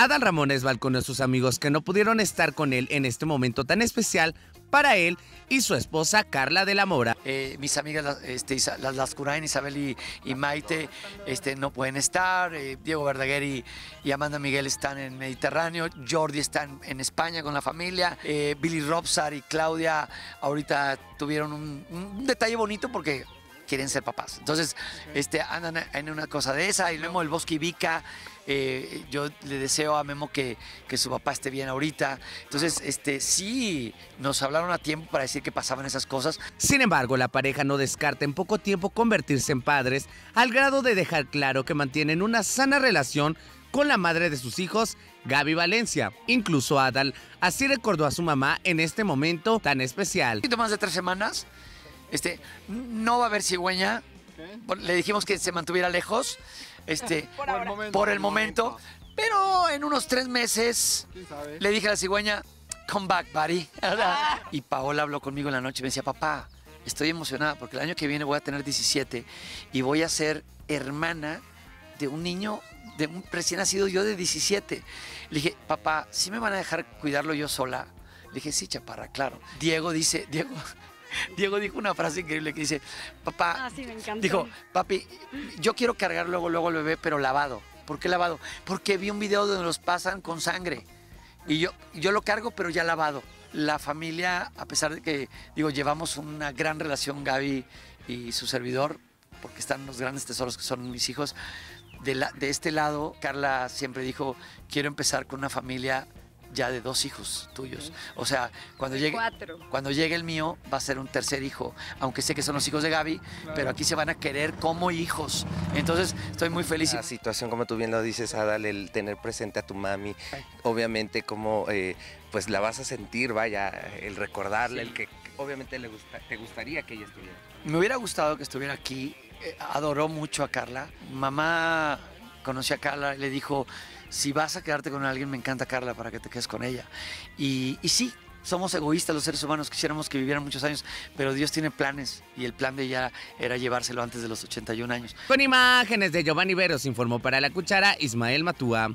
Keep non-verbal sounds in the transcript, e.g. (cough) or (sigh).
Adal Ramones balconó a sus amigos que no pudieron estar con él en este momento tan especial para él y su esposa Carla de la Mora. Eh, mis amigas, las, este, las Lascurain, Isabel y, Maite, este, no pueden estar. eh, Diego Verdaguer y, Amanda Miguel están en Mediterráneo. Jordi está en, en España con la familia. eh, Billy Robsar y Claudia ahorita tuvieron un, un detalle bonito porque quieren ser papás. Entonces, este, andan en una cosa de esa. Y Memo el Bosque y Vica, eh, yo le deseo a Memo que, que su papá esté bien ahorita. Entonces, este, sí, nos hablaron a tiempo para decir que pasaban esas cosas. Sin embargo, la pareja no descarta en poco tiempo convertirse en padres, al grado de dejar claro que mantienen una sana relación con la madre de sus hijos, Gaby Valencia. Incluso Adal así recordó a su mamá en este momento tan especial. Un poquito más de tres semanas. Este, no va a haber cigüeña. Le dijimos que se mantuviera lejos. Este, (laughs) Por ahora. por el momento. Pero en unos tres meses le dije a la cigüeña, come back, buddy. (laughs) Y Paola habló conmigo en la noche y me decía, papá, estoy emocionada porque el año que viene voy a tener 17 y voy a ser hermana de un niño, de un recién nacido yo de 17. Le dije, papá, ¿sí me van a dejar cuidarlo yo sola? Le dije, sí, chaparra, claro. Diego dice, Diego, (laughs) Diego dijo una frase increíble que dice, papá, Ah, sí, me encanta. Dijo, papi, yo quiero cargar luego, luego el bebé, pero lavado. ¿Por qué lavado? Porque vi un video donde los pasan con sangre. Y yo, yo lo cargo, pero ya lavado. La familia, a pesar de que, digo, llevamos una gran relación, Gaby y su servidor, porque están los grandes tesoros que son mis hijos, de, la- de este lado, Carla siempre dijo, quiero empezar con una familia ya de dos hijos tuyos. O sea, cuando llegue, Cuatro. cuando llegue el mío, va a ser un tercer hijo, aunque sé que son los hijos de Gaby, pero aquí se van a querer como hijos. Entonces, estoy muy feliz. La situación, como tú bien lo dices, Adal, el tener presente a tu mami, obviamente como eh, pues la vas a sentir, vaya, el recordarla, Sí. el que obviamente le gusta, te gustaría que ella estuviera. Me hubiera gustado que estuviera aquí. Eh, Adoró mucho a Carla. Mamá conoció a Carla y le dijo, si vas a quedarte con alguien, me encanta Carla para que te quedes con ella. Y, y sí, somos egoístas los seres humanos, quisiéramos que vivieran muchos años, pero Dios tiene planes y el plan de ella era llevárselo antes de los 81 años. Con imágenes de Giovanni Veros informó para la cuchara Ismael Matúa.